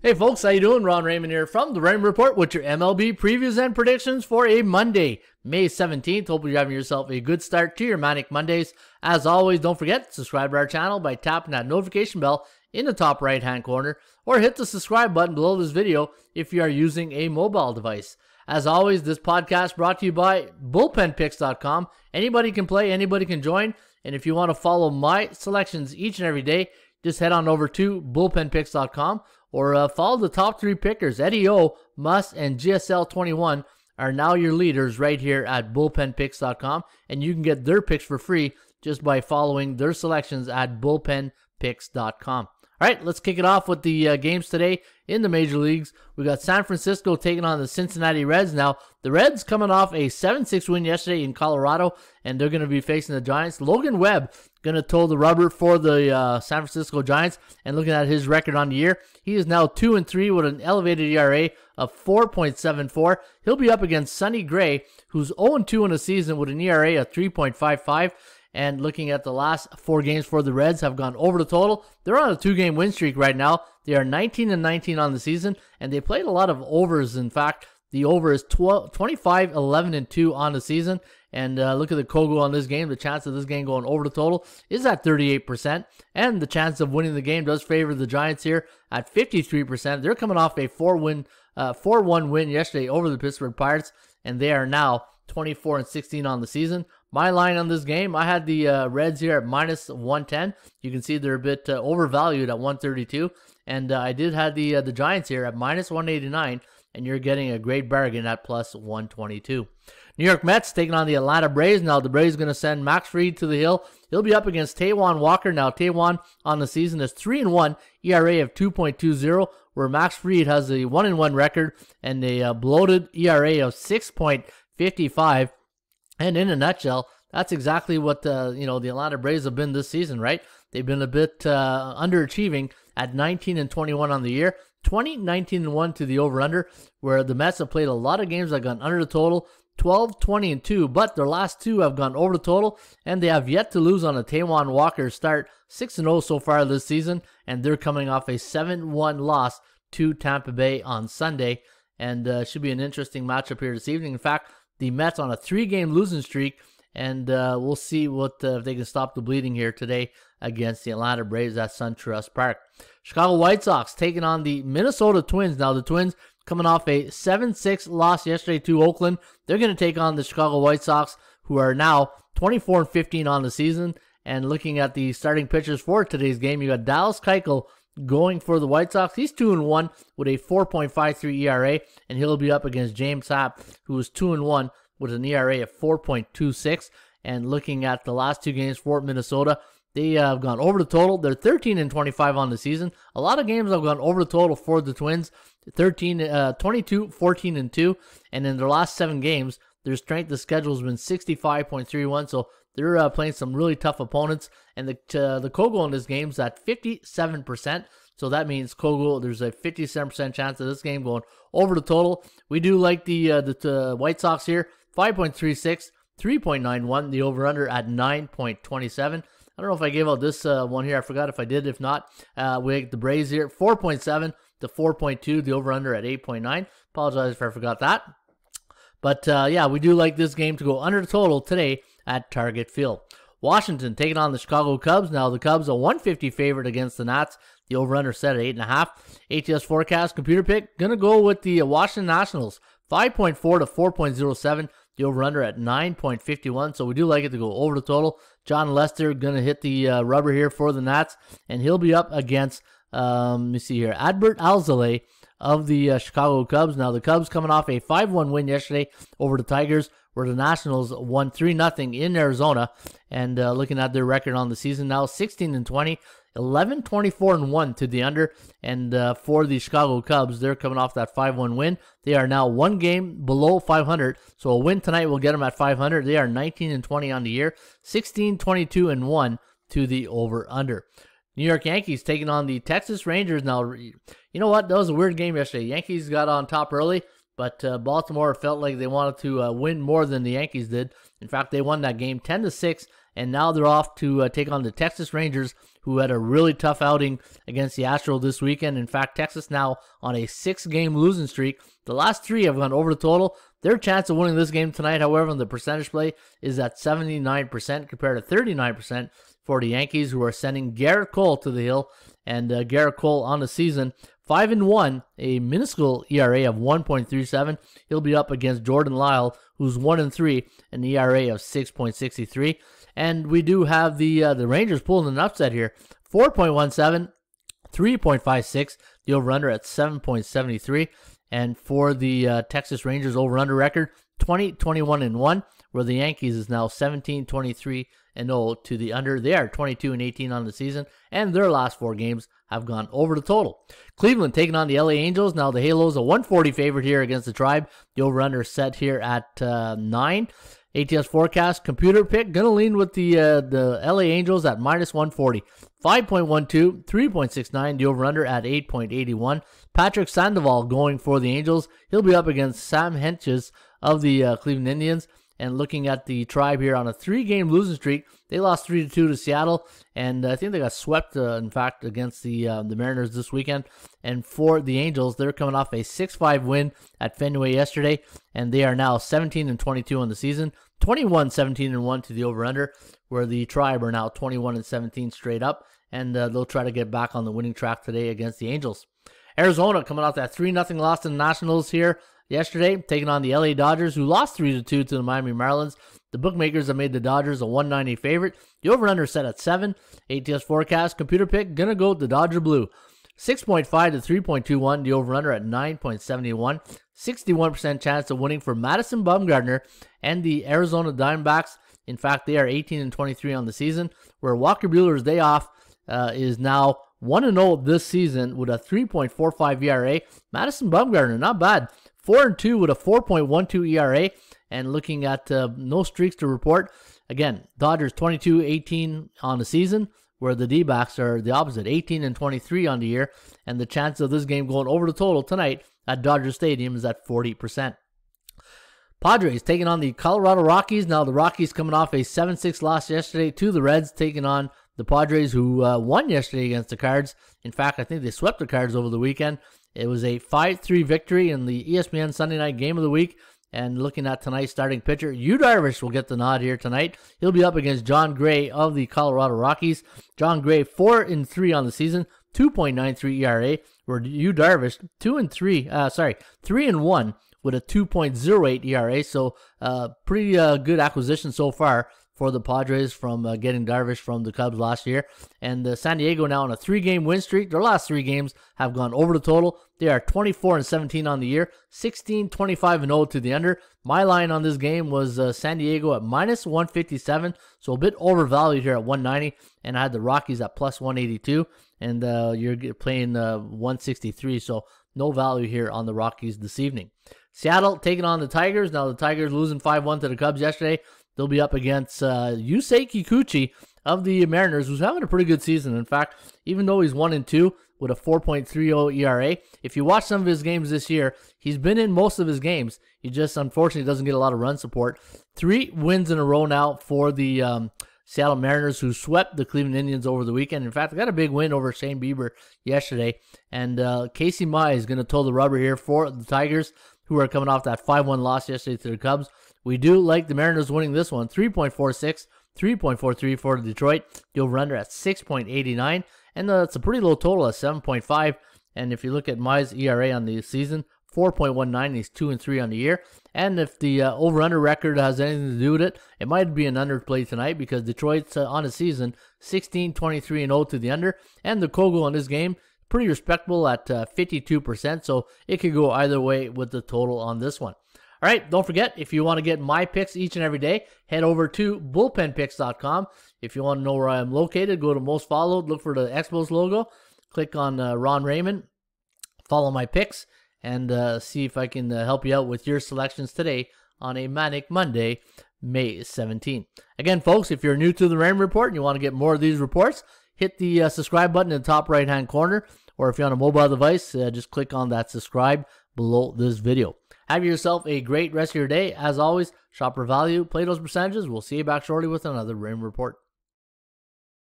Hey folks, how you doing? Ron Raymond here from the Raymond Report with your MLB previews and predictions for a Monday, May 17th. Hope you're having yourself a good start to your Manic Mondays. As always, don't forget to subscribe to our channel by tapping that notification bell in the top right hand corner or hit the subscribe button below this video if you are using a mobile device. As always, this podcast brought to you by bullpenpicks.com. Anybody can play, anybody can join. And if you want to follow my selections each and every day, just head on over to bullpenpicks.com or uh, follow the top three pickers. Eddie O, Muss, and GSL21 are now your leaders right here at bullpenpicks.com, and you can get their picks for free just by following their selections at bullpenpicks.com. All right, let's kick it off with the uh, games today in the major leagues. We got San Francisco taking on the Cincinnati Reds. Now, the Reds coming off a 7-6 win yesterday in Colorado, and they're going to be facing the Giants. Logan Webb going to toe the rubber for the uh, San Francisco Giants. And looking at his record on the year, he is now 2 and 3 with an elevated ERA of 4.74. He'll be up against Sonny Gray, who's 0 2 in the season with an ERA of 3.55. And looking at the last four games for the Reds have gone over the total. They're on a two-game win streak right now. They are 19 and 19 on the season, and they played a lot of overs. In fact, the over is 12, 25, 11, and 2 on the season. And uh, look at the Kogo on this game. The chance of this game going over the total is at 38%. And the chance of winning the game does favor the Giants here at 53%. They're coming off a 4 win, uh, 4-1 win yesterday over the Pittsburgh Pirates, and they are now 24 and 16 on the season. My line on this game, I had the uh, Reds here at minus 110. You can see they're a bit uh, overvalued at 132, and uh, I did have the uh, the Giants here at minus 189, and you're getting a great bargain at plus 122. New York Mets taking on the Atlanta Braves. Now the Braves going to send Max Fried to the hill. He'll be up against Taijuan Walker. Now Taijuan on the season is three and one, ERA of 2.20, where Max Fried has a one and one record and a uh, bloated ERA of 6.55. And in a nutshell, that's exactly what uh, you know the Atlanta Braves have been this season, right? They've been a bit uh, underachieving at 19 and 21 on the year, 20, 19 and 1 to the over under, where the Mets have played a lot of games that gone under the total, 12, 20 and 2, but their last two have gone over the total, and they have yet to lose on a Taijuan Walker start, 6 and 0 so far this season, and they're coming off a 7 1 loss to Tampa Bay on Sunday, and uh, should be an interesting matchup here this evening. In fact, the Mets on a three game losing streak. And uh, we'll see what uh, if they can stop the bleeding here today against the Atlanta Braves at SunTrust Park. Chicago White Sox taking on the Minnesota Twins. Now the Twins coming off a 7-6 loss yesterday to Oakland. They're going to take on the Chicago White Sox, who are now 24 and 15 on the season. And looking at the starting pitchers for today's game, you got Dallas Keuchel going for the White Sox. He's 2 and 1 with a 4.53 ERA, and he'll be up against James Happ, who is 2 and 1 with an ERA of 4.26. And looking at the last two games for Minnesota, they have gone over the total. They're 13 and 25 on the season. A lot of games have gone over the total for the Twins. 13, uh, 22, 14 and 2. And in their last seven games, their strength of schedule has been 65.31. So they're uh, playing some really tough opponents. And the uh, the Kogo in this game is at 57%. So that means Kogo, there's a 57% chance of this game going over the total. We do like the uh, the uh, White Sox here. 5.36, 3.91, the over under at 9.27. I don't know if I gave out this uh, one here. I forgot if I did. If not, uh, we the Braves here 4.7 to 4.2, the over under at 8.9. Apologize if I forgot that. But uh, yeah, we do like this game to go under the total today at Target Field. Washington taking on the Chicago Cubs. Now the Cubs a 150 favorite against the Nats. The over under set at eight and a half. ATS forecast computer pick gonna go with the Washington Nationals 5.4 to 4.07. The over under at 9.51. So we do like it to go over the total. Jon Lester to hit the uh, rubber here for the Nats, and he'll be up against, um, let me see here, Adbert Alzolay of the uh, Chicago Cubs. Now, the Cubs coming off a 5 1 win yesterday over the Tigers, where the Nationals won 3 0 in Arizona. And uh, looking at their record on the season now, 16 and 20. 11 24 and 1 to the under and uh, for the Chicago Cubs they're coming off that 5-1 win they are now one game below 500 so a win tonight will get them at 500 they are 19 and 20 on the year 16 22 and 1 to the over under New York Yankees taking on the Texas Rangers now you know what that was a weird game yesterday Yankees got on top early but uh, Baltimore felt like they wanted to uh, win more than the Yankees did in fact they won that game 10 to 6 and now they're off to uh, take on the Texas Rangers who had a really tough outing against the Astros this weekend. In fact, Texas now on a six game losing streak. The last three have gone over the total. Their chance of winning this game tonight, however, in the percentage play is at 79% compared to 39% for the Yankees, who are sending Gerrit Cole to the hill. And uh, Gerrit Cole on the season, 5 and 1, a minuscule ERA of 1.37. He'll be up against Jordan Lyle, who's 1 and 3, an ERA of 6.63. And we do have the uh, the Rangers pulling an upset here. 4.17, 3.56, the over under at 7.73. And for the uh, Texas Rangers over under record, 20, 21 and 1, where the Yankees is now 17, 23 and 0 to the under. They are 22 and 18 on the season, and their last four games have gone over the total. Cleveland taking on the LA Angels. Now the Halos a 140 favorite here against the Tribe. The over under set here at uh, 9. ATS forecast computer pick gonna lean with the uh, the LA Angels at minus 140. 5.12, 3.69, the over under at 8.81. Patrick Sandoval going for the Angels. He'll be up against Sam Hentges of the uh, Cleveland Indians. And looking at the tribe here on a three game losing streak, they lost 3 to 2 to Seattle. And I think they got swept, uh, in fact, against the uh, the Mariners this weekend. And for the Angels, they're coming off a 6 5 win at Fenway yesterday. And they are now 17 and 22 on the season, 21 17 and 1 to the over under, where the tribe are now 21 and 17 straight up. And uh, they'll try to get back on the winning track today against the Angels. Arizona coming off that 3 0 loss to the Nationals here yesterday, taking on the LA Dodgers, who lost 3 2 to the Miami Marlins. The bookmakers have made the Dodgers a 190 favorite. The over under set at 7. ATS forecast, computer pick, gonna go with the Dodger Blue. 6.5 to 3.21, the over under at 9.71. 61% chance of winning for Madison Bumgarner and the Arizona Diamondbacks. In fact, they are 18 and 23 on the season, where Walker Buehler's day off uh, is now 1 0 this season with a 3.45 ERA. Madison Bumgarner, not bad. 4 and 2 with a 4.12 ERA. And looking at uh, no streaks to report. Again, Dodgers 22 18 on the season, where the D backs are the opposite 18 and 23 on the year. And the chance of this game going over the total tonight at Dodger Stadium is at 40%. Padres taking on the Colorado Rockies. Now, the Rockies coming off a 7 6 loss yesterday to the Reds, taking on the Padres, who uh, won yesterday against the Cards. In fact, I think they swept the Cards over the weekend. It was a 5 3 victory in the ESPN Sunday night game of the week. And looking at tonight's starting pitcher, Yu Darvish will get the nod here tonight. He'll be up against Jon Gray of the Colorado Rockies. Jon Gray, 4 and 3 on the season, 2.93 ERA, where Yu Darvish, 2 and 3, uh, sorry, 3 and 1 with a 2.08 ERA. So, uh, pretty uh, good acquisition so far for the Padres from uh, getting Darvish from the Cubs last year. And uh, San Diego now on a three-game win streak. Their last three games have gone over the total. They are 24 and 17 on the year, 16, 25 and 0 to the under. My line on this game was uh, San Diego at minus 157, so a bit overvalued here at 190. And I had the Rockies at plus 182, and uh, you're playing uh, 163, so no value here on the Rockies this evening. Seattle taking on the Tigers. Now the Tigers losing 5-1 to the Cubs yesterday. They'll be up against uh, Yusei Kikuchi of the Mariners, who's having a pretty good season. In fact, even though he's one and two with a 4.30 ERA, if you watch some of his games this year, he's been in most of his games. He just unfortunately doesn't get a lot of run support. Three wins in a row now for the um, Seattle Mariners, who swept the Cleveland Indians over the weekend. In fact, they got a big win over Shane Bieber yesterday. And uh, Casey Mize is going to toe the rubber here for the Tigers, who are coming off that 5 1 loss yesterday to the Cubs. We do like the Mariners winning this one 3.46, 3.43 for Detroit. The over under at 6.89. And that's a pretty low total at 7.5. And if you look at Mize ERA on the season, 4.19. He's 2 and 3 on the year. And if the uh, over under record has anything to do with it, it might be an underplay tonight because Detroit's uh, on the season 16, 23 and 0 to the under. And the Kogo on this game, pretty respectable at uh, 52%. So it could go either way with the total on this one. All right, don't forget, if you want to get my picks each and every day, head over to bullpenpicks.com. If you want to know where I am located, go to most followed, look for the Expos logo, click on uh, Ron Raymond, follow my picks, and uh, see if I can uh, help you out with your selections today on a Manic Monday, May 17. Again, folks, if you're new to the Raymond Report and you want to get more of these reports, hit the uh, subscribe button in the top right hand corner, or if you're on a mobile device, uh, just click on that subscribe below this video. Have yourself a great rest of your day. As always, shopper value, play those percentages. We'll see you back shortly with another Raymond Report.